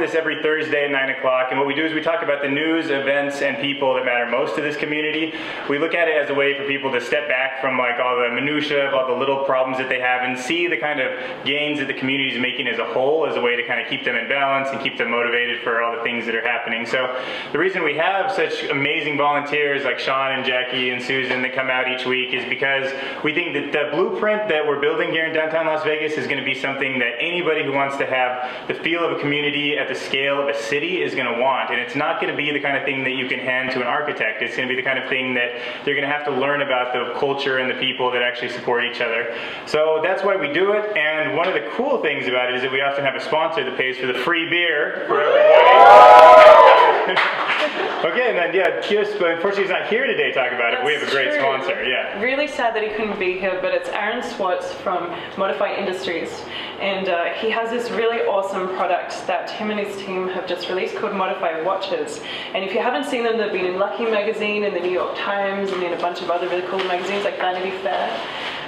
this every Thursday at 9 o'clock. And what we do is we talk about the news, events, and people that matter most to this community. We look at it as a way for people to step back from like all the minutia of all the little problems that they have and see the kind of gains that the community is making as a whole as a way to kind of keep them in balance and keep them motivated for all the things that are happening. So the reason we have such amazing volunteers like Sean and Jackie and Susan that come out each week is because we think that the blueprint that we're building here in downtown Las Vegas is going to be something that anybody who wants to have the feel of a community at the scale of a city is going to want. And it's not going to be the kind of thing that you can hand to an architect. It's going to be the kind of thing that they're going to have to learn about the culture and the people that actually support each other. So that's why we do it. And one of the cool things about it is that we often have a sponsor that pays for the free beer for everybody. okay, and then yeah, Kios, but unfortunately he's not here today to talk about it. We have a great true. sponsor. Yeah. Really sad that he couldn't be here, but it's Aaron Swartz from Modify Industries. And uh, he has this really awesome product that him and his team have just released called Modify Watches. And if you haven't seen them, they've been in Lucky Magazine and the New York Times and in a bunch of other really cool magazines like Vanity Fair.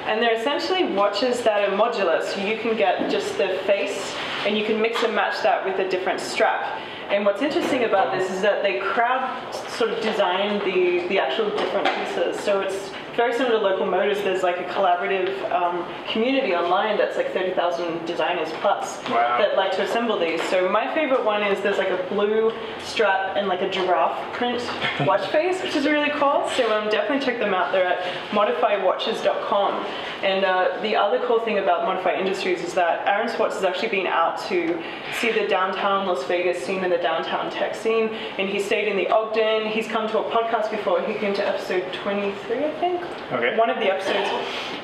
And they're essentially watches that are modular, so you can get just the face and you can mix and match that with a different strap. And what's interesting about this is that they crowd sort of designed the, the actual different pieces. So it's very similar to local motors. There's like a collaborative um, community online that's like 30,000 designers plus Wow. that like to assemble these. So my favorite one is there's like a blue strap and like a giraffe print watch face, which is really cool. So um, definitely check them out. They're at modifywatches.com. And uh, the other cool thing about Modify Industries is that Aaron Swartz has actually been out to see the downtown Las Vegas scene and the downtown tech scene. And he stayed in the Ogden. He's come to a podcast before. He came to episode 23, I think. Okay. One of the episodes.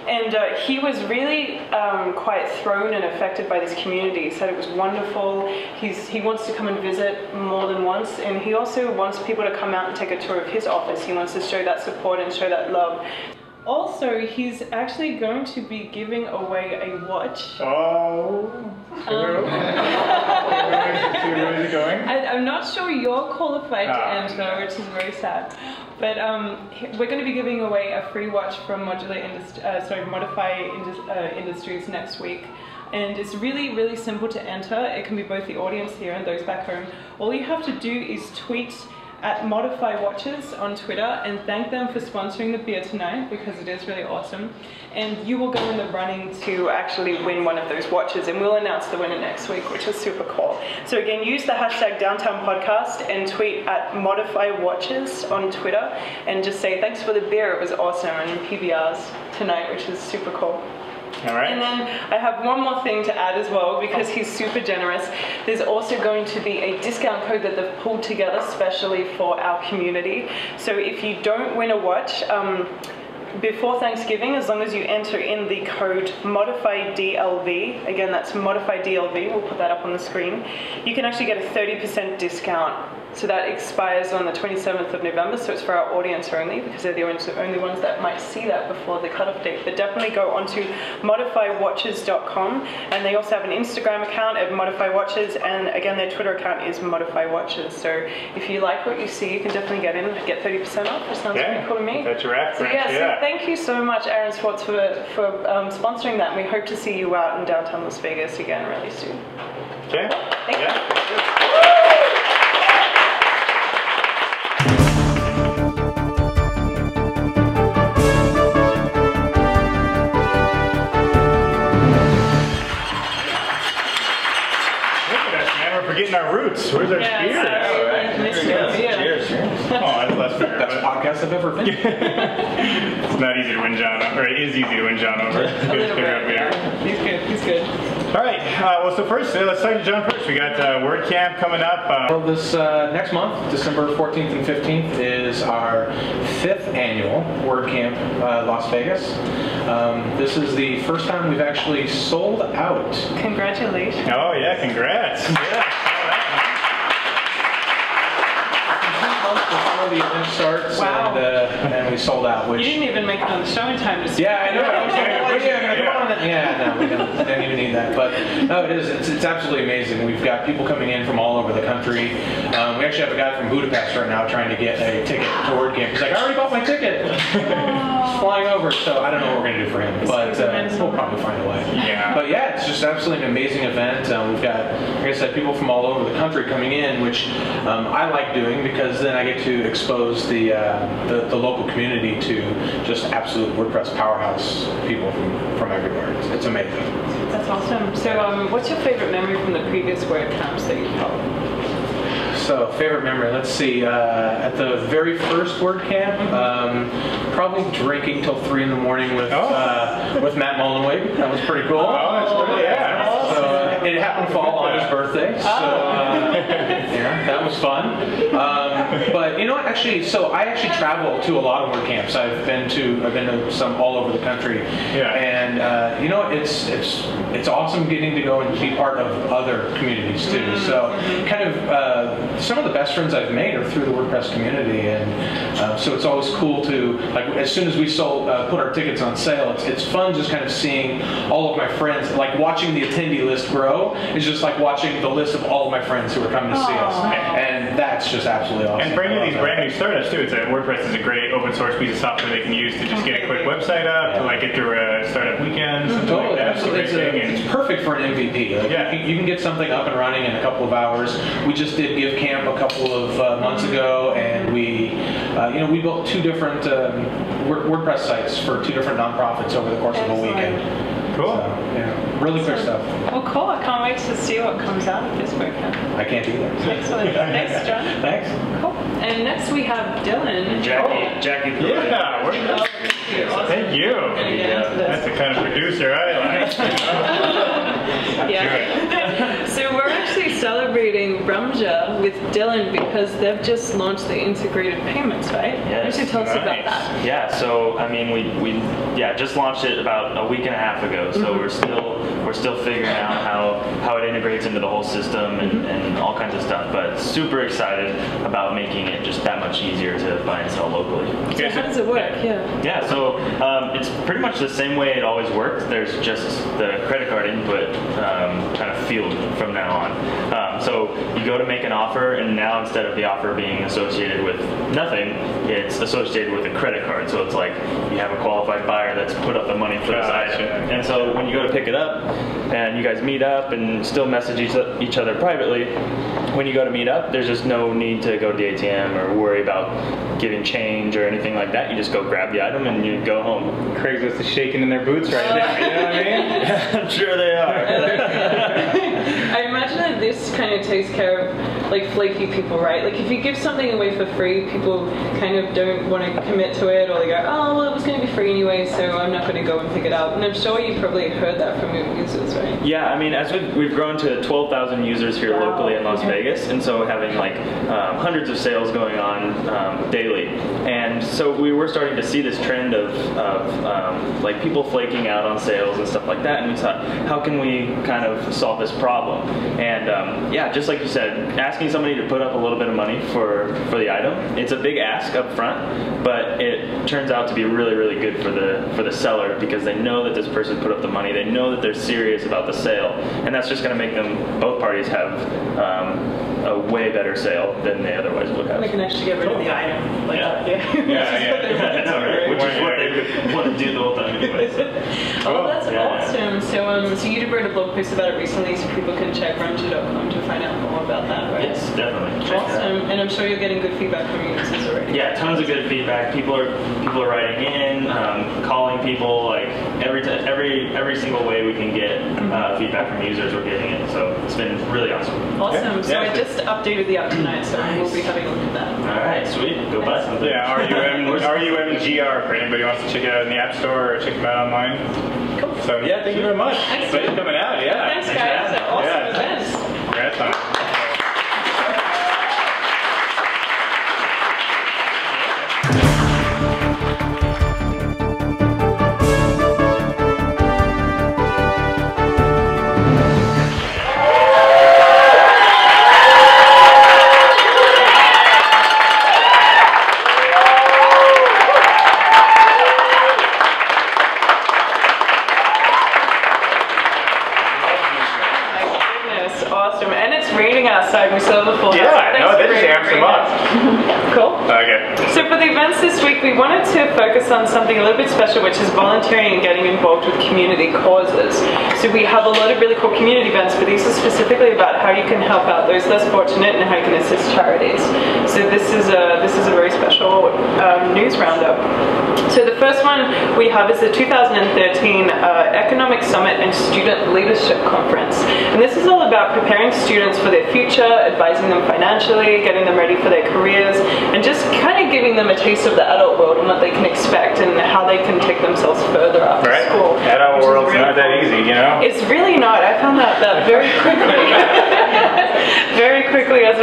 And uh, he was really um, quite thrown and affected by this community. He said it was wonderful. He's, he wants to come and visit more than once. And he also wants people to come out and take a tour of his office. He wants to show that support and show that love. Also, he's actually going to be giving away a watch. Oh. Where is it going? I, I'm not sure you're qualified to Ah, enter, no. which is very sad. But um, we're going to be giving away a free watch from Modular Indust- uh, sorry, Modify Indus- uh, Industries next week. And it's really, really simple to enter. It can be both the audience here and those back home. All you have to do is tweet at Modify Watches on Twitter and thank them for sponsoring the beer tonight because it is really awesome. And you will go in the running to actually win one of those watches, and we'll announce the winner next week, which is super cool. So again, use the hashtag Downtown Podcast and tweet at Modify Watches on Twitter, and just say thanks for the beer. It was awesome, and PBRs tonight, which is super cool. And then I have one more thing to add as well because he's super generous. There's also going to be a discount code that they've pulled together specially for our community. So if you don't win a watch, um, before Thanksgiving, as long as you enter in the code modified ModifyDLV, again that's modified ModifyDLV, we'll put that up on the screen, you can actually get a 30% discount. So that expires on the 27th of November, so it's for our audience only because they're the only, only ones that might see that before the cutoff date. But definitely go onto modifywatches.com and they also have an Instagram account at modifywatches and again their Twitter account is modifywatches. So if you like what you see, you can definitely get in and get 30% off. That sounds Okay. pretty cool to me. That's your So reference. yeah, yeah. so thank you so much, Aaron Swartz, for, for um, sponsoring that. And we hope to see you out in downtown Las Vegas again really soon. Okay. Thank you. Forgetting our roots. Where's our Yeah, spear? sorry, I missed you. Yeah. Cheers. Oh, that's less fair. Best but podcast I've ever been. It's not easy to win John over. It is easy to win John over. It's A good to figure out bit, beer. yeah. He's good, he's good. All right. Uh, well, so first, uh, let's talk to John first. We got uh, WordCamp coming up. Uh, Well, this uh, next month, December 14th and 15th, is our fifth annual WordCamp uh, Las Vegas. Um, this is the first time we've actually sold out. Congratulations. oh, yeah. Congrats. Yeah. Two months before the event starts, Wow. and, uh, and we sold out. You didn't even make it on the show in time to See yeah, I know. I was like, Yeah, I'm gonna yeah. come on yeah, no, we don't, we don't even need that. But no, it is. It's, it's absolutely amazing. We've got people coming in from all over the country. Um, we actually have a guy from Budapest right now trying to get a ticket to WordCamp. He's like, I already bought my ticket. He's flying over, so I don't know what we're gonna do for him, but uh, we'll probably find a way. Yeah. But yeah, it's just absolutely an amazing event. Um, we've got, like I said, people from all over the country coming in, which um, I like doing because then I get to expose the, uh, the the local community to just absolute WordPress powerhouse people from, from everywhere. It's, it's amazing. That's awesome. So, um, what's your favorite memory from the previous WordCamps that you've held? So, favorite memory. Let's see. Uh, at the very first WordCamp, um, probably drinking till three in the morning with Oh. uh, with Matt Mullenweg. That was pretty cool. Oh, that's really, yeah. So uh, it happened to fall on his birthday. So uh, yeah, that was fun. Um, but you know what? Actually, so I actually travel to a lot of WordCamps. I've been to I've been to some all over the country. Yeah. And uh, you know what? It's it's it's awesome getting to go and be part of other communities too. So kind of uh, some of the best friends I've made are through the WordPress community, and uh, so it's always cool to like as soon as we sold uh, put our tickets on sale, it's it's fun just kind of seeing all of my friends like watching the attendee list grow is just like watching the list of all of my friends who are coming to see us, and that's just absolutely awesome. And for any these that. brand new startups too, it's a, WordPress is a great open source piece of software they can use to just get a quick website up, to like get through a startup weekend, something like Totally, that. absolutely. It's, a, thing. it's perfect for an MVP. Like, Yeah. you, can, you can get something up and running in a couple of hours. We just did Give Camp a couple of uh, months ago, and we, uh, you know, we built two different um, WordPress sites for two different nonprofits over the course of a Excellent. weekend. Cool. So, yeah, really quick stuff. Well, cool. I can't wait to see what comes out of this WordCamp. I can't either. Excellent. Thanks, John. Thanks. Cool. And next we have Dylan. Jackie, Jackie. Yeah, we're Oh, thank you. Awesome. Thank you. Gonna get. That's the kind of producer I like. Yeah. so we're actually celebrating Rumgr with Dylan because they've just launched the integrated payments, right? Yes. Why don't you tell us about Nice. that? Yeah, so I mean, we, we yeah just launched it about a week and a half ago. So Mm-hmm. we're still we're still figuring out how how it integrates into the whole system and, Mm-hmm. and all kinds of stuff. But super excited about making it just that much easier to buy and sell locally. So how does it work? Yeah. Yeah, so um, it's pretty much the same way it always worked. There's just the credit card input um, kind of field from now on. Um, so you go to make an offer, and now instead of the offer being associated with nothing, it's associated with a credit card. So it's like you have a qualified buyer that's put up the money for this item. And so when you go to pick it up, and you guys meet up and still message each, each other privately, when you go to meet up, there's just no need to go to the ATM or worry about giving change or anything like that. You just go grab the item and you go home. Craigslist is shaking in their boots right now. You know what I mean? I'm sure they are. I imagine that this kind of takes care of like flaky people, right? Like if you give something away for free, people kind of don't want to commit to it, or they go, "Oh, well, it was going to be free anyway, so I'm not going to go and pick it up." And I'm sure you probably heard that from your users, right? Yeah, I mean, as we've, we've grown to 12,000 users here Wow. locally in Las Okay. Vegas, and so having like um, hundreds of sales going on um, daily, and so we were starting to see this trend of, of um, like people flaking out on sales and stuff like that, and we thought, how can we kind of solve this problem? And um, yeah, just like you said, asking somebody to put up a little bit of money for for the item, it's a big ask up front, but it turns out to be really really good for the for the seller because they know that this person put up the money, they know that they're serious about the sale, and that's just going to make them both parties have um, a way better sale than they otherwise would have. They can actually get rid of the item. Like Yeah. that, yeah. Yeah, yeah. That's all right, which is what they would want to do the whole time anyways. Oh, that's Yeah. awesome. So, um, so you wrote a blog post about it recently, so people can check rumgr.com to find out more about that, right? Yes, definitely. Check that. Awesome. And I'm sure you're getting good feedback from your users already. Yeah, tons of good feedback. People are people are writing in, um, calling people like every t- every every single way we can get uh, feedback from users. We're getting it, so it's been really awesome. Awesome. So Yeah. I just updated the app tonight, so we'll be having a look at that. All right, sweet. Go buy something. Yeah, RUM, RUMGR for anybody who wants to check it out in the App Store or check them out online. Cool. So yeah, thank you very much. Thanks for coming out. Yeah. Thanks, Thanks guys. having. Awesome Yeah. events. Congrats on it. We're so full. Yeah, house. no, that just amps them up. cool. Okay. So for the events this week, we wanted to focus on something a little bit special, which is volunteering and getting involved with community causes. So we have a lot of really cool community events, but these are specifically about how you can help out those less fortunate and how you can assist charities. So this is a this is a very special um, news roundup. So the first one we have is the 2013 uh, Economic Summit and Student Leadership Conference, and this is all about preparing students for their future, advising them financially, getting them ready for their careers, and just kind of giving them a taste of the adult world and what they can expect and how they can take themselves further after Right. school. Adult world's really not that easy, you know. It's really not. I found that, that very quickly.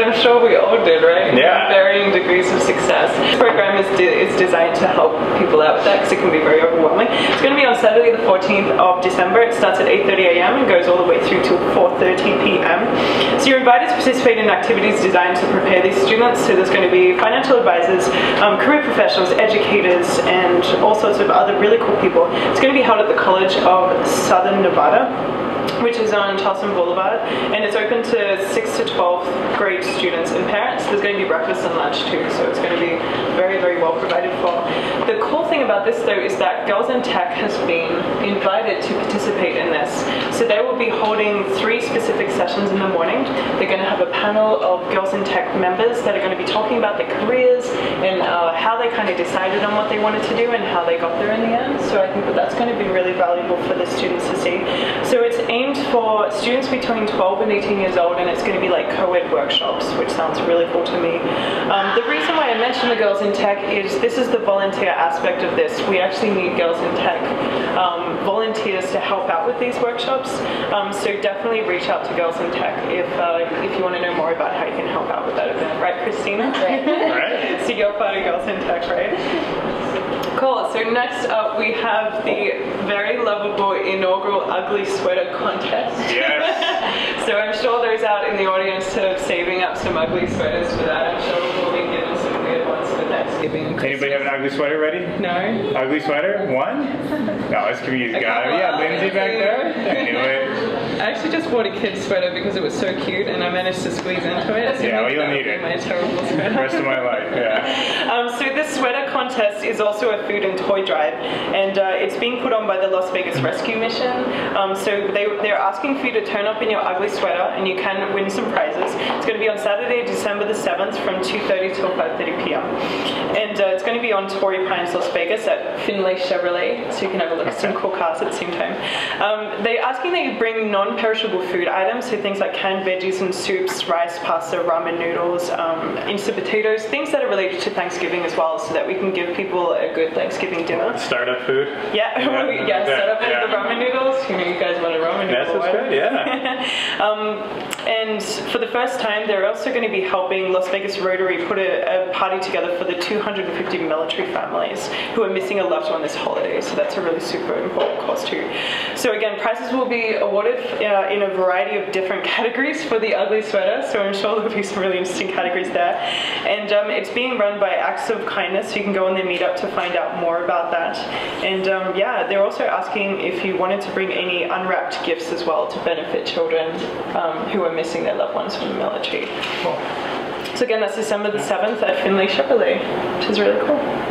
very quickly, as I'm sure we all did, right? Yeah. Varying degrees of success. This program is, de- is designed to help people out with that because it can be very overwhelming. It's going to be on Saturday, the 14th of December. It starts at 8:30 a.m. and goes all the way through till 4:30 p.m. So you're invited to participate in activities designed to prepare these students. So there's going to be financial advisors, um, career professionals, educators, and all sorts of other really cool people. It's going to be held at the College of Southern Nevada which is on Charleston Boulevard, and it's open to 6 to 12th grade students and parents. There's going to be breakfast and lunch too, so it's going to be very, very well provided for. This though is that Girls in Tech has been invited to participate in this. So they will be holding three specific sessions in the morning. They're going to have a panel of Girls in Tech members that are going to be talking about their careers and uh, how they kind of decided on what they wanted to do and how they got there in the end. So I think that that's going to be really valuable for the students to see. So it's aimed for students between 12 and 18 years old, and it's going to be like co-ed workshops, which sounds really cool to me. Um, the reason why I mentioned the Girls in Tech is this is the volunteer aspect of this. We actually need Girls in Tech um, volunteers to help out with these workshops. Um, so definitely reach out to Girls in Tech if uh, if you want to know more about how you can help out with that event, right, Christina? Right. so you're part of Girls in Tech, right? Cool. So next up, we have the very lovable inaugural ugly sweater contest. Yes. so I'm sure those out in the audience are saving up some ugly sweaters for that. I'm sure we'll be getting some weird ones for Thanksgiving. Anybody have an ugly sweater ready? No. Ugly sweater? One? No, it's confused. Got it. Yeah, Lindsay back there. I knew it. I actually just bought a kid's sweater because it was so cute and I managed to squeeze into it. So Yeah, well, you'll need it. My terrible The sweater. rest of my life. Yeah. Um, so this sweater contest is also a food and toy drive, and uh, it's being put on by the Las Vegas Rescue Mission. Um, so they, they're asking for you to turn up in your ugly sweater, and you can win some prizes. It's be on Saturday, December the 7th, from 2:30 till 5:30 p.m. And uh, it's going to be on Torrey Pines, Las Vegas, at Findlay Chevrolet, so you can have a look at some cool cars at the same time. Um, they're asking that you bring non-perishable food items, so things like canned veggies and soups, rice, pasta, ramen noodles, um, instant potatoes, things that are related to Thanksgiving as well, so that we can give people a good Thanksgiving dinner. Startup food. Yeah, Yeah, yeah, set up yeah. the ramen noodles. You know, you guys want a ramen noodle. That's good. Yeah. Um, and for the first time, they're also going to be helping Las Vegas Rotary put a, a party together for the 250 military families who are missing a loved one this holiday. So that's a really super important cause too. So again, prizes will be awarded uh, in a variety of different categories for the ugly sweater. So I'm sure there'll be some really interesting categories there. And um, it's being run by Acts of Kindness. So you can go on their meetup to find out more about that. And um, yeah, they're also asking if you wanted to bring any unwrapped gifts as well to benefit children um, who are missing their loved ones from the military. So again, that's December the 7th at Findlay Chevrolet, which is really cool.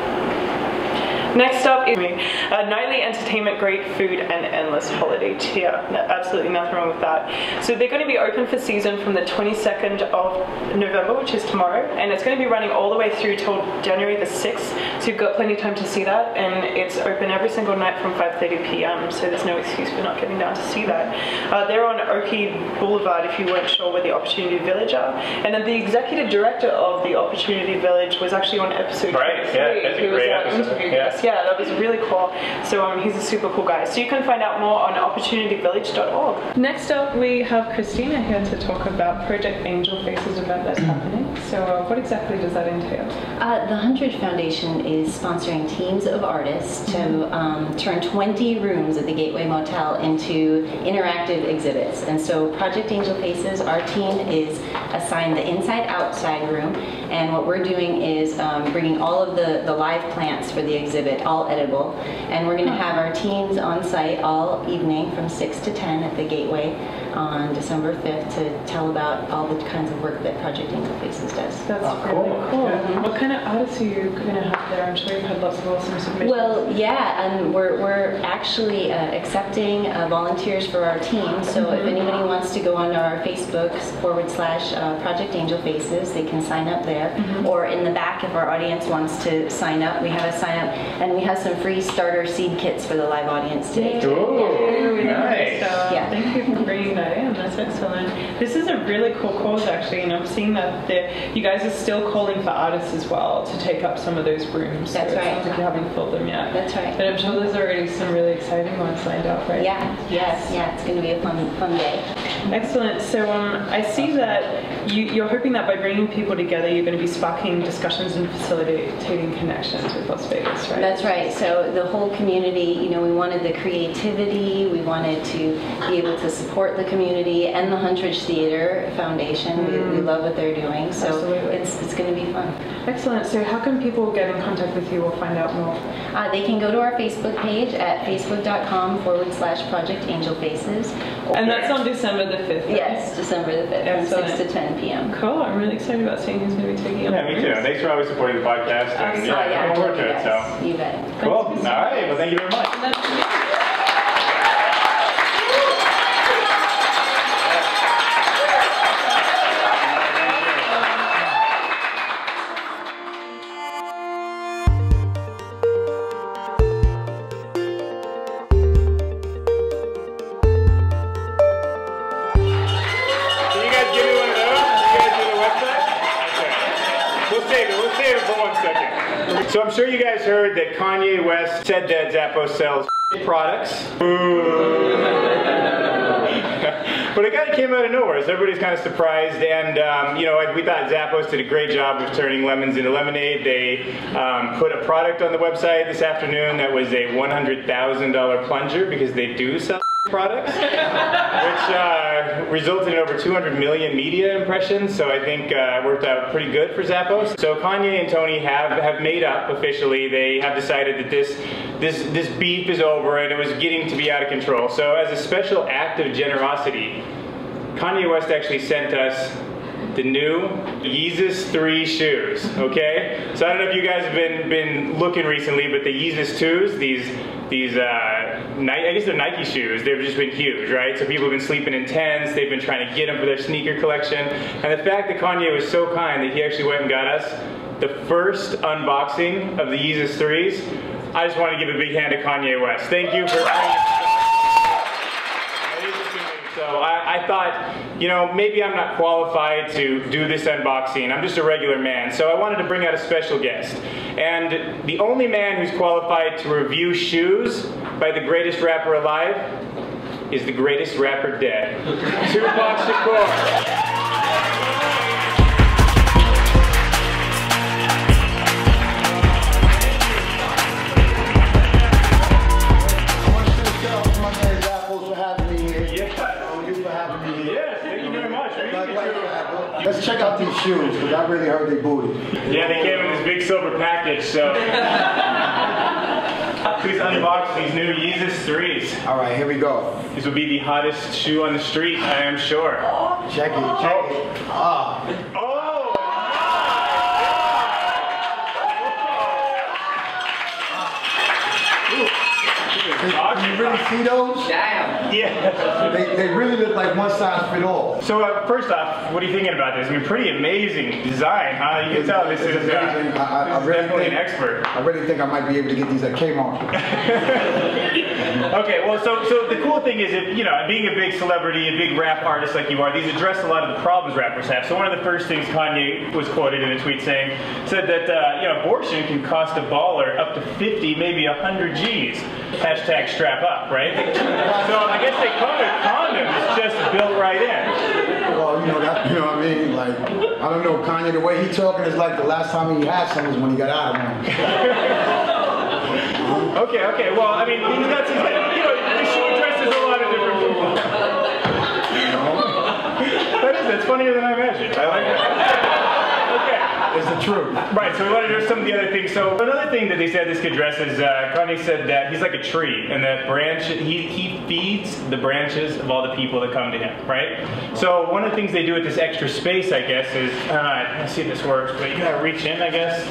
Next up is uh, nightly entertainment, great food, and endless holiday cheer. No, absolutely nothing wrong with that. So they're going to be open for season from the 22nd of November, which is tomorrow, and it's going to be running all the way through till January the 6th. So you've got plenty of time to see that, and it's open every single night from 5:30 p.m. So there's no excuse for not getting down to see that. Uh, they're on Oakey Boulevard, if you weren't sure where the Opportunity Village are, and then the executive director of the Opportunity Village was actually on episode Right, yeah, that's a great episode, yeah. Us. Yeah, that was really cool. So um, he's a super cool guy. So you can find out more on opportunityvillage.org. Next up, we have Christina here to talk about Project Angel Faces event that's happening. So uh, what exactly does that entail? Uh, the Huntridge Foundation is sponsoring teams of artists to um, turn 20 rooms at the Gateway Motel into interactive exhibits. And so Project Angel Faces, our team is assigned the inside-outside room, and what we're doing is um, bringing all of the, the live plants for the exhibit, all edible, and we're going to have our teams on site all evening from 6 to 10 at the Gateway. on December 5th to tell about all the kinds of work that Project Angel Faces does. That's Oh, really cool. cool. What kind of artists are you going to have there? I'm sure you've had lots of awesome submissions. Well, yeah, and we're, we're actually uh, accepting uh, volunteers for our team. So if anybody wants to go on our Facebook forward slash uh, Project Angel Faces, they can sign up there. Or in the back, if our audience wants to sign up, we have a sign up, and we have some free starter seed kits for the live audience today. too. Ooh, nice. So, Yeah. Thank you for bringing that in. That's excellent. This is a really cool cause, actually, and I'm seeing that there, you guys are still calling for artists as well to take up some of those rooms. That's so right. It sounds like you haven't filled them yet. That's right. But I'm sure there's already some really exciting ones lined up, right? Yeah, yes, yeah, it's going to be a fun, fun day. Excellent. So um, I see that you, you're hoping that by bringing people together, you're going to be sparking discussions and facilitating connections with Las Vegas, right? That's right. So the whole community, you know, we wanted the creativity, we wanted to be able to support the community and the Huntridge Theater Foundation. We, we love what they're doing, so Absolutely. it's it's going to be fun. Excellent. So how can people get in contact with you or find out more? Uh, they can go to our Facebook page at facebook.com forward slash Project Angel Faces. And that's on December the 5th. right? Yes, December the 5th from 6 to 10 p.m. Cool. I'm really excited about seeing who's going to be taking up Yeah, me too. Thanks for always supporting the podcast. And Oh, yeah, looking forward to it. So yes, You bet. cool. All right. Well, thank you very much. Zappos sells products. but it kind of came out of nowhere, so everybody's kind of surprised. And um, you know, we thought Zappos did a great job of turning lemons into lemonade. They um, put a product on the website this afternoon that was a $100,000 plunger because they do sell products, which uh, resulted in over 200 million media impressions. So I think uh, worked out pretty good for Zappos. So Kanye and Tony have have made up officially. They have decided that this this this beef is over and it was getting to be out of control. So as a special act of generosity, Kanye West actually sent us the new Yeezus 3 shoes, okay? So I don't know if you guys have been been looking recently, but the Yeezus 2s, these these uh, I guess they're Nike shoes. They've just been huge, right? So people have been sleeping in tents. They've been trying to get them for their sneaker collection. And the fact that Kanye was so kind that he actually went and got us the first unboxing of the Yeezus 3s. I just want to give a big hand to Kanye West. Thank you for. So I, I thought, you know, maybe I'm not qualified to do this unboxing. I'm just a regular man. So I wanted to bring out a special guest. And the only man who's qualified to review shoes by the greatest rapper alive is the greatest rapper dead. Tupac Shakur. Out these shoes, because I really heard they booty. Yeah, they came in this big silver package, so. Please unbox these new Yeezus 3s. All right, here we go. These will be the hottest shoe on the street, I am sure. Check it, check it. Ah, Oh! You really see those? Damn. Yeah. They, they really look like one size fit all. So uh, first off, what are you thinking about this? I mean, pretty amazing design, huh? You can tell this is, uh, amazing. I- I- I this is really definitely an expert. I really think I might be able to get these at Kmart. Okay, well, so so the cool thing is, if, you know, being a big celebrity, a big rap artist like you are, these address a lot of the problems rappers have. So one of the first things Kanye was quoted in a tweet saying said that uh, you know abortion can cost a baller up to 50, maybe 100 G's. Hashtag strap up, right? So I guess they come with condoms just built right in. Well, you know that, you know what I mean? Like, I don't know, Kanye, the way he talking is like the last time he had some was when he got out of one. Okay, okay. Well, I mean, he's got you know, the shoe addresses a lot of different people. That is, that's funnier than I imagined. I like it. Okay. It's the truth. Right, so we want to address some of the other things. So another thing that they said this could address is uh, Kanye said that he's like a tree, and that branch he he feeds the branches of all the people that come to him. Right. So one of the things they do with this extra space, I guess, is uh, let's see if this works, but you gotta reach in, I guess,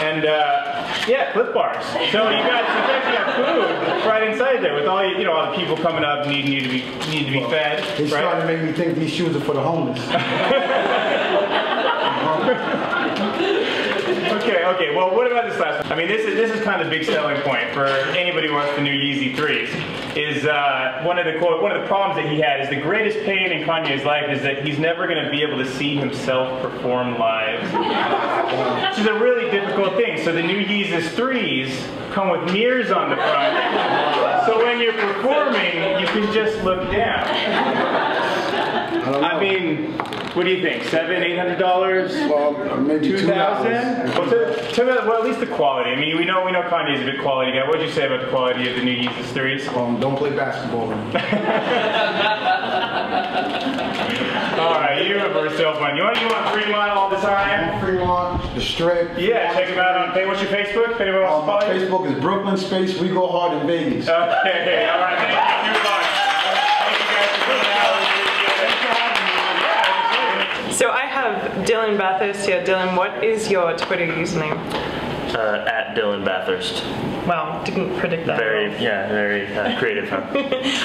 and uh, yeah, Clif bars. So you got you actually got food right inside there with all you know all the people coming up needing you to be need to be fed. He's right? starting to make me think these shoes are for the homeless. Okay. Well, what about this last one? I mean, this is this is kind of the big selling point for anybody who wants the new Yeezy threes. Is uh, one of the quote, one of the problems that he had is the greatest pain in Kanye's life is that he's never going to be able to see himself perform live, which is a really difficult thing. So the new Yeezus threes come with mirrors on the front, so when you're performing, you can just look down. I. I mean, what do you think? Seven, eight hundred dollars? well, maybe Two thousand? Well, to, to, well, at least the quality. I mean, we know we know Kanye's a big quality guy. What would you say about the quality of the new Yeezus threes? Um, don't play basketball. All right, you are so fun. You want you want Fremont all the time? Fremont, the Strip. Yeah, check him out on. What's your Facebook? If anyone Um, wants my to follow you. Facebook is Brooklyn Space. We go hard in Vegas. Okay, all right. Dylan Bathurst here. Dylan, what is your Twitter username? Uh, at Dylan Bathurst. Wow, didn't predict that. Very, yeah, very uh, creative, huh?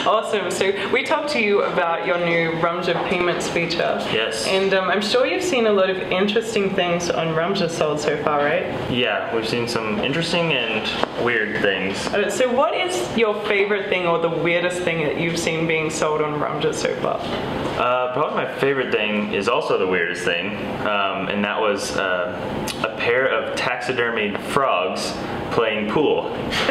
Awesome. So we talked to you about your new Rumgr payments feature. Yes. And um, I'm sure you've seen a lot of interesting things on Rumgr sold so far, right? Yeah, we've seen some interesting and weird things. Uh, so what is your favorite thing or the weirdest thing that you've seen being sold on Rumgr so far? Uh, probably my favorite thing is also the weirdest thing, um, and that was uh, a pair of taxidermied frogs playing pool.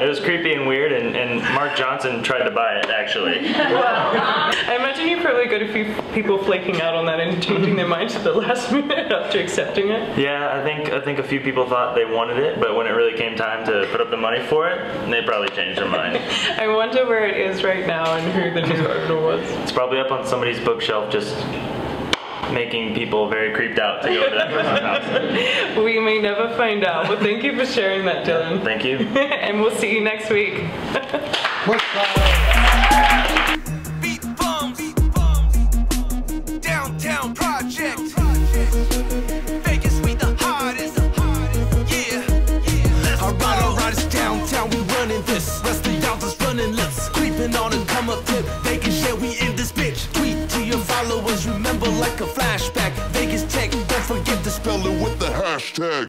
it was creepy and weird, and, and Mark Johnson tried to buy it actually. I imagine you probably got a few people flaking out on that and changing their minds at the last minute after accepting it. Yeah, I think I think a few people thought they wanted it, but when it really came time to put up the money for it, they probably changed their mind. I wonder where it is right now and who the new owner was. It's probably up on somebody's bookshelf, just making people very creeped out to go to that person's house. We may never find out, but thank you for sharing that, Dylan. Thank you. and we'll see you next week. like a flashback. Vegas tech. Don't forget to spell it with the hashtag.